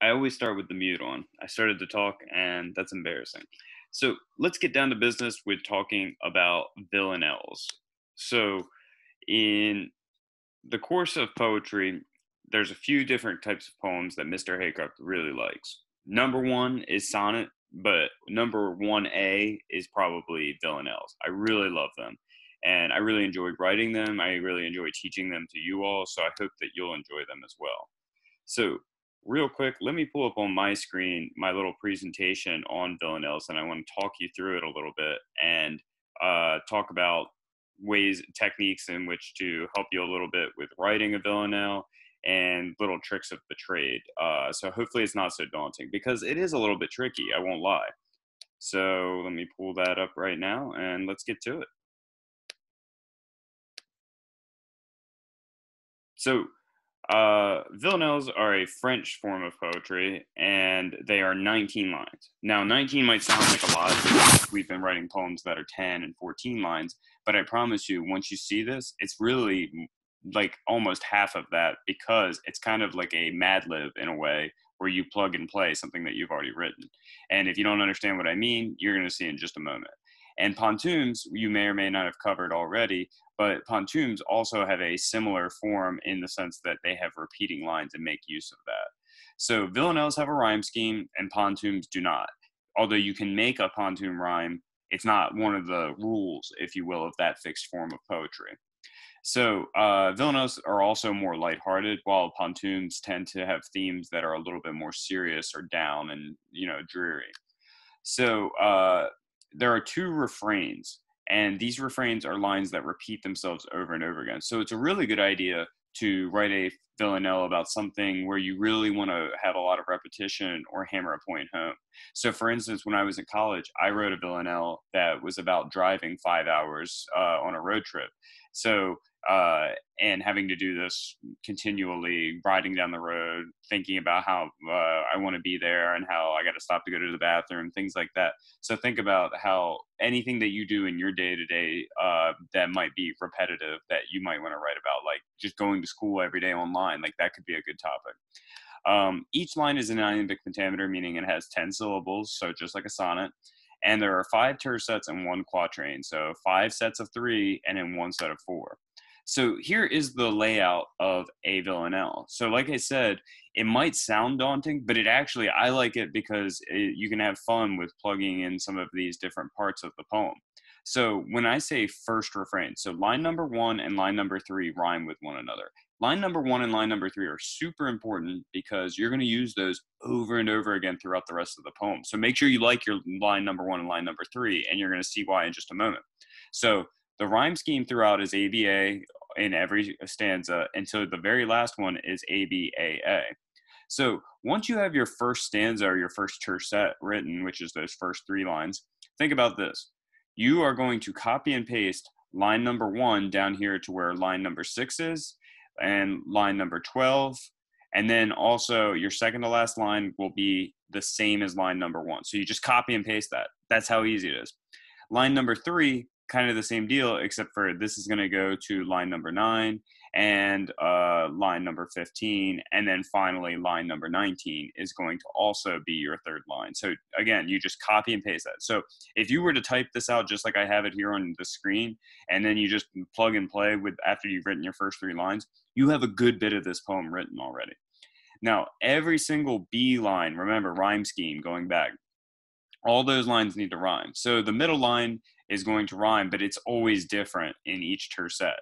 I always start with the mute on. I started to talk, and that's embarrassing. So let's get down to business with talking about villanelles. So, in the course of poetry, there's a few different types of poems that Mr. Haycraft really likes. Number one is sonnet, but number one A is probably villanelles. I really love them. And I really enjoy writing them. I really enjoy teaching them to you all. So I hope that you'll enjoy them as well. So real quick, let me pull up on my screen my little presentation on villanelles, and I want to talk you through it a little bit and uh, talk about ways, techniques in which to help you a little bit with writing a villanelle and little tricks of the trade. Uh, so hopefully it's not so daunting because it is a little bit tricky, I won't lie. So let me pull that up right now and let's get to it. So uh, villanelles are a French form of poetry, and they are 19 lines. Now, 19 might sound like a lot. We've been writing poems that are 10 and 14 lines, but I promise you, once you see this, it's really like almost half of that because it's kind of like a Mad Lib in a way where you plug and play something that you've already written. And if you don't understand what I mean, you're going to see in just a moment. And pantoums, you may or may not have covered already, but pantoums also have a similar form in the sense that they have repeating lines and make use of that. So villanelles have a rhyme scheme and pantoums do not. Although you can make a pantoum rhyme, it's not one of the rules, if you will, of that fixed form of poetry. So uh, villanelles are also more lighthearted, while pantoums tend to have themes that are a little bit more serious or down and you know dreary. So uh, there are two refrains, and these refrains are lines that repeat themselves over and over again. So it's a really good idea to write a villanelle about something where you really want to have a lot of repetition or hammer a point home. So, for instance, when I was in college, I wrote a villanelle that was about driving five hours uh, on a road trip. So uh, and having to do this continually, riding down the road, thinking about how uh, I want to be there and how I got to stop to go to the bathroom, things like that. So think about how anything that you do in your day to day that might be repetitive that you might want to write about, like just going to school every day online, like that could be a good topic. Um, each line is an iambic pentameter, meaning it has 10 syllables, so just like a sonnet. And there are five tercets and one quatrain, so five sets of three and then one set of four. So here is the layout of a villanelle. So like I said, it might sound daunting, but it actually, I like it because it, you can have fun with plugging in some of these different parts of the poem. So when I say first refrain, so line number one and line number three rhyme with one another. Line number one and line number three are super important because you're going to use those over and over again throughout the rest of the poem. So make sure you like your line number one and line number three, and you're going to see why in just a moment. So the rhyme scheme throughout is ABA in every stanza and so the very last one is ABAA. So once you have your first stanza or your first tercet written, which is those first three lines, think about this. You are going to copy and paste line number one down here to where line number six is, and line number 12. And then also your second to last line will be the same as line number one. So you just copy and paste that. That's how easy it is. Line number three kind of the same deal, except for this is going to go to line number nine and uh, line number 15. And then finally, line number 19 is going to also be your third line. So again, you just copy and paste that. So if you were to type this out just like I have it here on the screen, and then you just plug and play with after you've written your first three lines, you have a good bit of this poem written already. Now, every single B line, remember rhyme scheme going back, all those lines need to rhyme. So the middle line is going to rhyme, but it's always different in each tercet.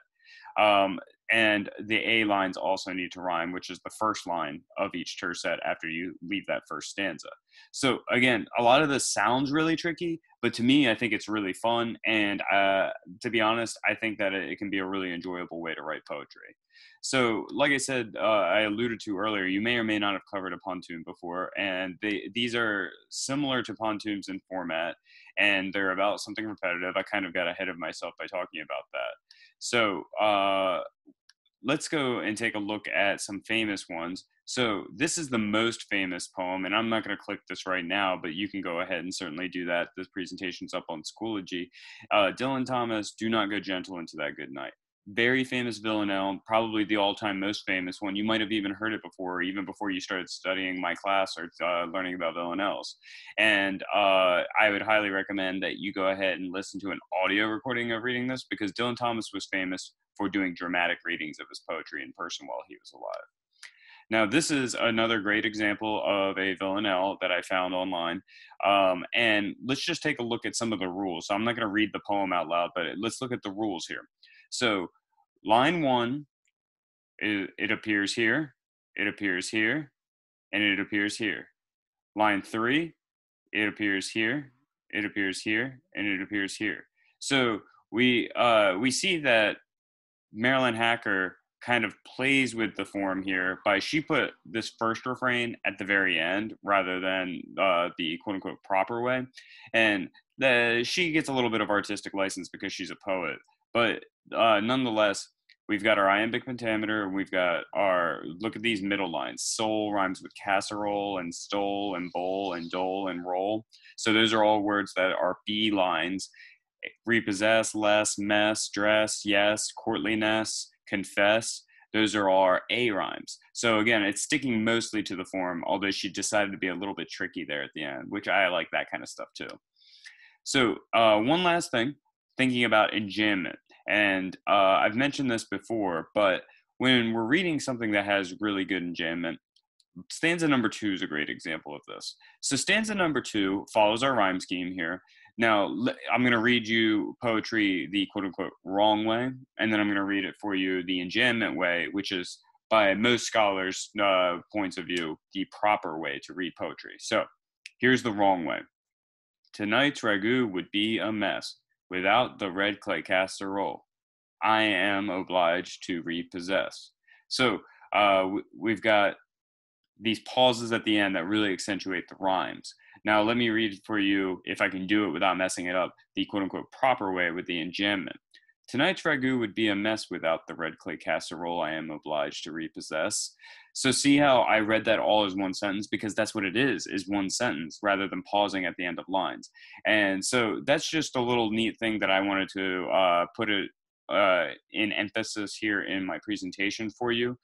Um, and the A lines also need to rhyme, which is the first line of each tercet after you leave that first stanza. So again, a lot of this sounds really tricky, but to me, I think it's really fun. And uh, to be honest, I think that it can be a really enjoyable way to write poetry. So, like I said, uh, I alluded to earlier, you may or may not have covered a pantoum before, and they, these are similar to pantoums in format, and they're about something repetitive. I kind of got ahead of myself by talking about that. So, uh, let's go and take a look at some famous ones. So, this is the most famous poem, and I'm not going to click this right now, but you can go ahead and certainly do that. This presentation's up on Schoology. Uh, Dylan Thomas, Do Not Go Gentle Into That Good Night. Very famous villanelle, probably the all-time most famous one. You might have even heard it before, even before you started studying my class or uh, learning about villanelles. And uh, I would highly recommend that you go ahead and listen to an audio recording of reading this because Dylan Thomas was famous for doing dramatic readings of his poetry in person while he was alive. Now, this is another great example of a villanelle that I found online. Um, and let's just take a look at some of the rules. So I'm not going to read the poem out loud, but let's look at the rules here. So, line one, it, it appears here, it appears here, and it appears here. Line three, it appears here, it appears here, and it appears here. So we uh, we see that Marilyn Hacker kind of plays with the form here by she put this first refrain at the very end rather than uh, the quote unquote proper way. And the, she gets a little bit of artistic license because she's a poet. But uh, nonetheless, we've got our iambic pentameter and we've got our look at these middle lines soul rhymes with casserole and stole and bowl and dole and roll. So those are all words that are b lines. Repossess less mess dress yes courtliness confess those are our a rhymes. So again it's sticking mostly to the form although she decided to be a little bit tricky there at the end which i like that kind of stuff too. So uh, one last thing thinking about enjambment and uh, i've mentioned this before but when we're reading something that has really good enjambment stanza number two is a great example of this. So stanza number two follows our rhyme scheme here. Now, I'm going to read you poetry the quote unquote wrong way, and then I'm going to read it for you the enjambment way, which is by most scholars' uh, points of view, the proper way to read poetry. So here's the wrong way. Tonight's ragout would be a mess without the red clay casserole. I am obliged to repossess. So uh, we've got these pauses at the end that really accentuate the rhymes. Now, let me read for you, if I can do it without messing it up, the quote unquote proper way with the enjambment. Tonight's ragout would be a mess without the red clay casserole I am obliged to repossess. So see how I read that all as one sentence because that's what it is, is one sentence rather than pausing at the end of lines. And so that's just a little neat thing that I wanted to uh, put it uh, in emphasis here in my presentation for you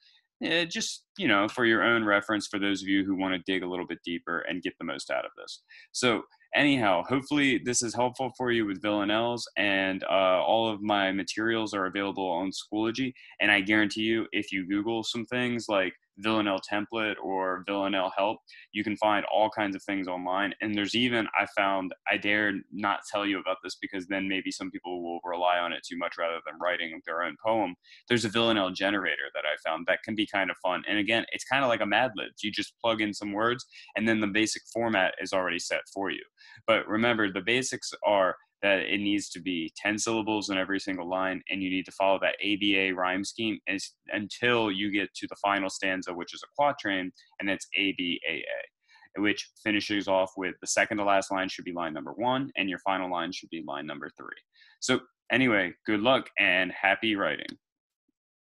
uh, just you know for your own reference for those of you who want to dig a little bit deeper and get the most out of this so anyhow hopefully this is helpful for you with villanelles and uh, all of my materials are available on schoology and i guarantee you if you google some things like Villanelle template or Villanelle help. You can find all kinds of things online. And there's even, I found, I dare not tell you about this because then maybe some people will rely on it too much rather than writing their own poem. There's a Villanelle generator that I found that can be kind of fun. And again, it's kind of like a Mad Libs. You just plug in some words and then the basic format is already set for you. But remember, the basics are that it needs to be 10 syllables in every single line and you need to follow that ABA rhyme scheme as, until you get to the final stanza, which is a quatrain, and it's ABAA, which finishes off with the second to last line should be line number one and your final line should be line number three. So, anyway, good luck and happy writing.